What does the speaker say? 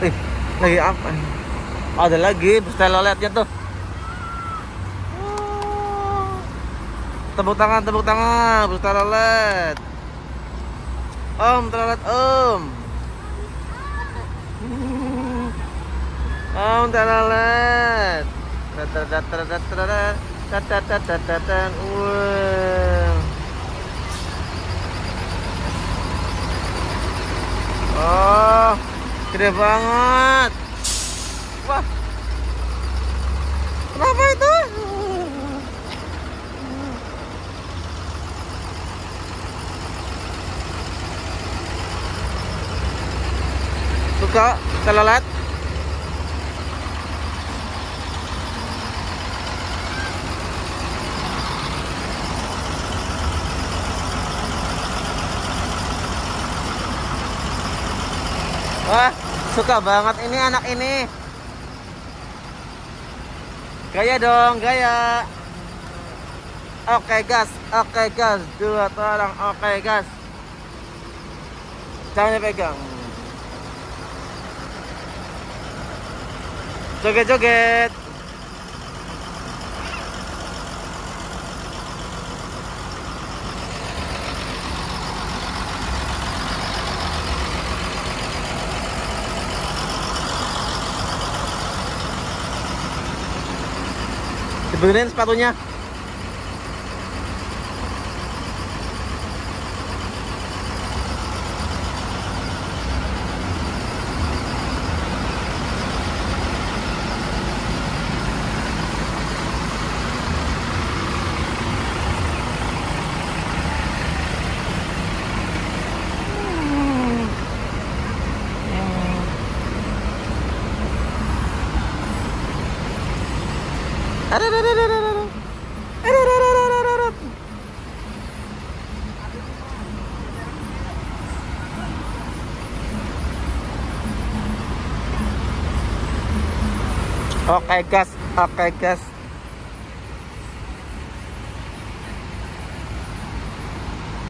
Ih, lagi apa? Ada lagi bus teloletnya tuh. Tepuk tangan, tepuk tangan, bus telolet. Om, telolet om. Om. Tatatatatatatat. Wah. Gede banget. Wah. Kenapa itu? Suka telolet? Wah, suka banget ini anak ini. Gaya dong, gaya. Oke gas, oke gas, dua tolong, oke gas. Jangan dipegang. Joget-joget. Dibenerin sepatunya. Aduh, aduh, aduh. Oke oke gas.